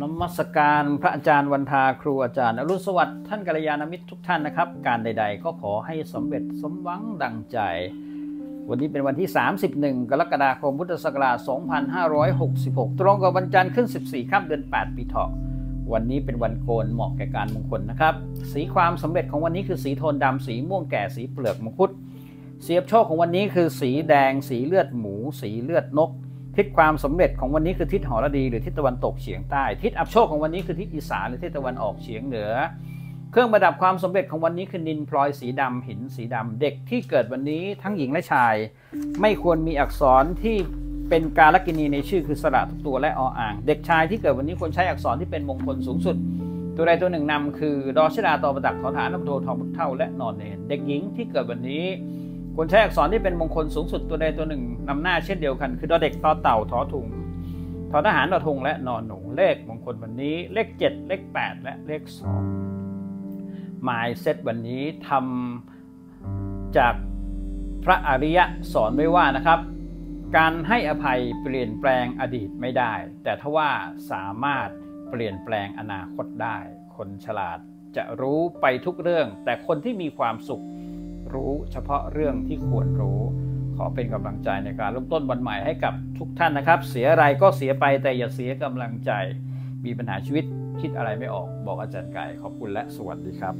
นมัสการพระอาจารย์วันทาครูอาจารย์อรุณสวัสดิ์ท่านกัลยาณมิตรทุกท่านนะครับ การใด ๆ ก็ขอให้สำเร็จสมหวังดังใจ วันนี้เป็นวันที่ 31 กรกฎาคมพุทธศักราช 2566 ตรงกับวันจันทร์ขึ้น 14ค่ำเดือน 8 ปีเถาะวันนี้เป็นวันโกนเหมาะแก่การมงคลนะครับ สีความสำเร็จของวันนี้คือสีโทนดำสีม่วงแก่สีเปลือกมังคุดเสียบโชคของวันนี้คือสีแดง สีเลือดหมู สีเลือดนก ทิศความสำเร็จของวันนี้คือทิศหอรดีหรือทิศตะวันตกเฉียงใต้ ทิศอับโชคของวันนี้คือทิศอีสานหรือทิศตะวันออกเฉียงเหนือ เครื่องประดับความสำเร็จของวันนี้คือนินพลอยสีดำหินสีดำเด็กที่เกิดวันนี้ทั้งหญิงและชาย ไม่ควรมีอักษรที่เป็นกาลกินีในชื่อคือสระทุกตัวและออ่าง เด็กชายที่เกิดวันนี้ควรใช้อักษรที่เป็นมงคลสูงสุด ตัวใดตัวหนึ่งนำคือดอชดาตอประดักขอฐานนโททองพุทเท่าและนอนเนนเด็กหญิงที่เกิดวันนี้ ควรใช้อักษรที่เป็นมงคลสูงสุดตัวใดตัวหนึ่งนำหน้าเช่นเดียวกัน คือดอเด็กตอเต่าทอถุงทอทหารทอทงและนอนหนูเลขมงคลวันนี้ เลข 7 เลข 8 และเลข2หมายเซตวันนี้ทำจากพระอริยะสอนไว้ว่านะครับ การให้อภัยเปลี่ยนแปลงอดีตไม่ได้ แต่ถ้าว่าสามารถเปลี่ยนแปลงอนาคตได้ คนฉลาดจะรู้ไปทุกเรื่อง แต่คนที่มีความสุข รู้เฉพาะเรื่องที่ควรรู้ ขอเป็นกำลังใจในการเริ่มต้นวันใหม่ให้กับทุกท่านนะครับ เสียอะไรก็เสียไปแต่อย่าเสียกำลังใจ มีปัญหาชีวิตคิดอะไรไม่ออกบอกอาจารย์ไก่ขอบคุณและสวัสดีครับ